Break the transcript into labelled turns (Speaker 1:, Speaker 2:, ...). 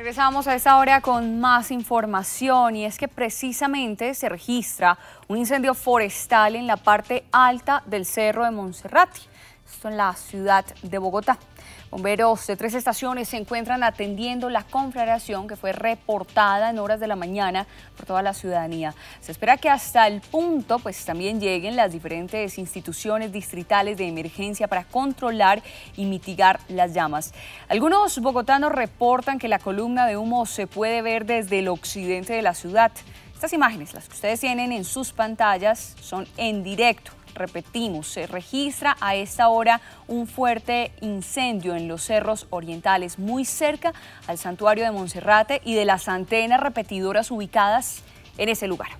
Speaker 1: Regresamos a esta hora con más información y es que precisamente se registra un incendio forestal en la parte alta del Cerro de Monserrate, esto en la ciudad de Bogotá. Bomberos de tres estaciones se encuentran atendiendo la conflagración que fue reportada en horas de la mañana por toda la ciudadanía. Se espera que hasta el punto pues también lleguen las diferentes instituciones distritales de emergencia para controlar y mitigar las llamas. Algunos bogotanos reportan que la columna de humo se puede ver desde el occidente de la ciudad. Estas imágenes, las que ustedes tienen en sus pantallas, son en directo Repetimos, se registra a esta hora un fuerte incendio en los cerros orientales, muy cerca al santuario de Monserrate y de las antenas repetidoras ubicadas en ese lugar.